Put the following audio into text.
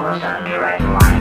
almost on the right line.